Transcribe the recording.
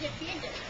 defend it.